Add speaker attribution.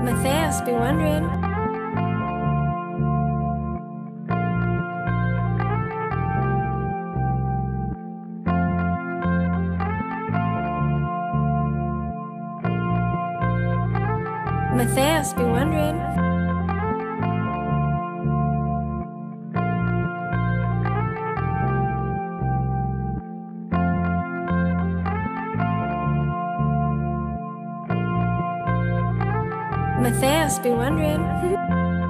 Speaker 1: Matthias be wondering. Matthias be wondering. Matthias be wondering.